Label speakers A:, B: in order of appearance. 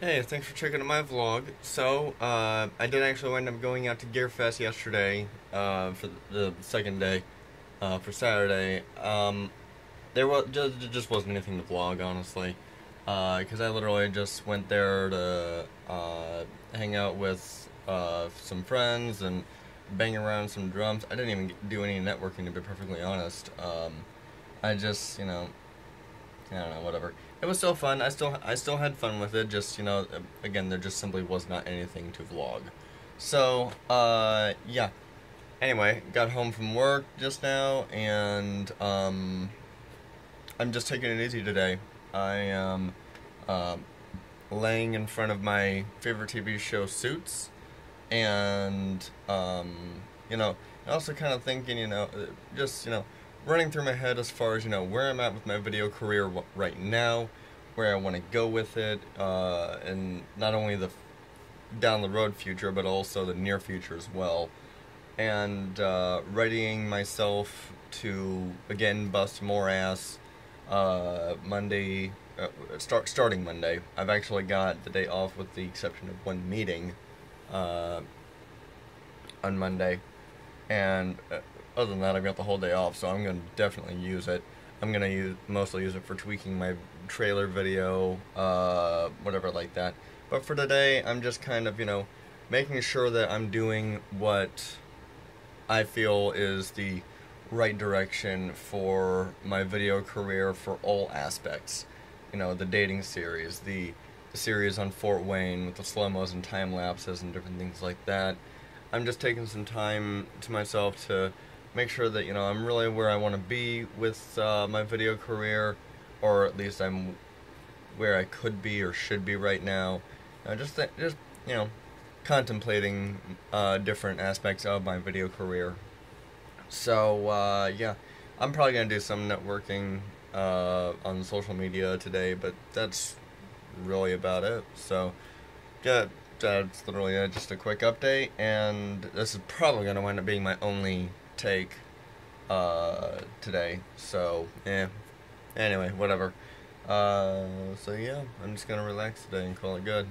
A: Hey, thanks for checking out my vlog. So, uh, I did actually wind up going out to Gearfest yesterday, uh, for the second day, uh, for Saturday. Um, there was just, just wasn't anything to vlog, honestly, because I literally just went there to uh, hang out with uh, some friends and bang around some drums. I didn't even do any networking, to be perfectly honest. Um, I just, you know, I don't know, whatever. It was still fun. I still I still had fun with it. Just you know, again, there just simply was not anything to vlog. So uh, yeah. Anyway, got home from work just now, and um, I'm just taking it easy today. I am uh, laying in front of my favorite TV show, Suits, and um, you know, also kind of thinking, you know, just you know running through my head as far as you know where I'm at with my video career right now, where I want to go with it, uh, and not only the down the road future, but also the near future as well, and uh, readying myself to again bust more ass uh, Monday. Uh, start starting Monday. I've actually got the day off with the exception of one meeting uh, on Monday, and uh, other than that, I've got the whole day off, so I'm going to definitely use it. I'm going to use mostly use it for tweaking my trailer video, uh, whatever like that. But for today, I'm just kind of, you know, making sure that I'm doing what I feel is the right direction for my video career for all aspects. You know, the dating series, the, the series on Fort Wayne with the slow-mos and time lapses and different things like that. I'm just taking some time to myself to make sure that you know I'm really where I want to be with uh, my video career, or at least I'm where I could be or should be right now. Uh, just just you know, contemplating uh, different aspects of my video career. So uh, yeah, I'm probably gonna do some networking uh, on social media today, but that's really about it. So yeah, that's literally just a quick update, and this is probably gonna wind up being my only take uh, today. So, yeah. Anyway, whatever. Uh, so, yeah, I'm just going to relax today and call it good.